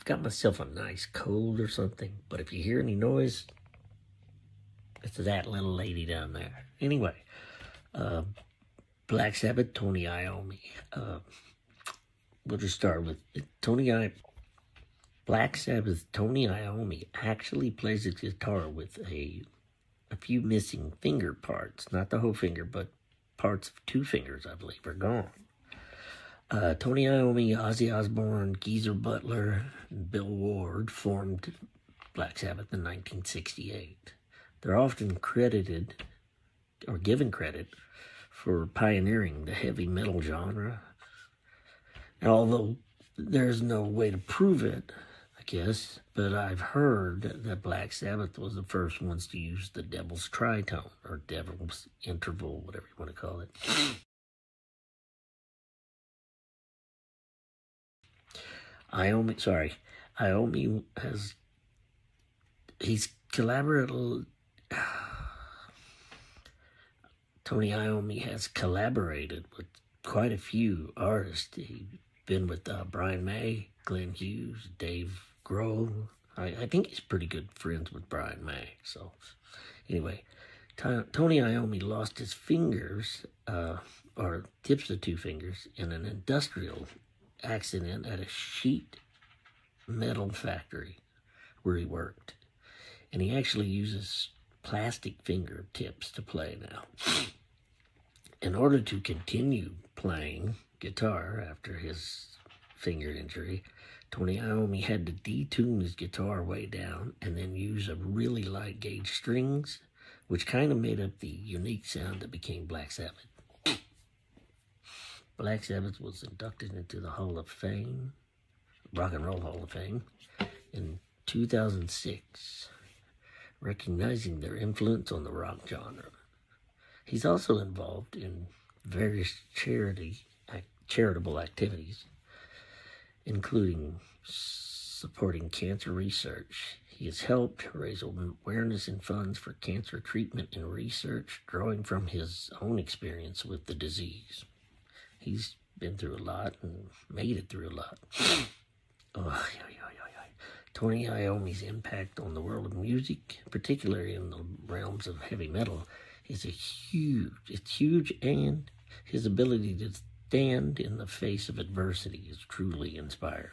I've got myself a nice cold or something, but if you hear any noise, it's that little lady down there. Anyway, uh, Black Sabbath, Tony Iommi. Uh, we'll just start with Tony I. Black Sabbath, Tony Iommi actually plays the guitar with a a few missing finger parts, not the whole finger, but parts of two fingers, I believe, are gone. Uh, Tony Iommi, Ozzy Osbourne, Geezer Butler, and Bill Ward formed Black Sabbath in 1968. They're often credited or given credit for pioneering the heavy metal genre. And although there's no way to prove it, I guess, but I've heard that Black Sabbath was the first ones to use the devil's tritone or devil's interval, whatever you want to call it. Iommi, sorry, Iommi has, he's collaborated, Tony Iommi has collaborated with quite a few artists. He's been with uh, Brian May, Glenn Hughes, Dave Grohl. I, I think he's pretty good friends with Brian May. So, anyway, Tony Iommi lost his fingers, uh, or tips of two fingers, in an industrial accident at a sheet metal factory where he worked. And he actually uses plastic fingertips to play now. In order to continue playing guitar after his finger injury, Tony Iommi had to detune his guitar way down and then use a really light gauge strings, which kind of made up the unique sound that became Black Sabbath. Black Sabbath was inducted into the Hall of Fame, Rock and Roll Hall of Fame, in 2006, recognizing their influence on the rock genre. He's also involved in various charity charitable activities, including supporting cancer research. He has helped raise awareness and funds for cancer treatment and research, drawing from his own experience with the disease he's been through a lot and made it through a lot. oh, yeah, yeah, yeah. Tony Iommi's impact on the world of music, particularly in the realms of heavy metal, is a huge. It's huge, and his ability to stand in the face of adversity is truly inspiring.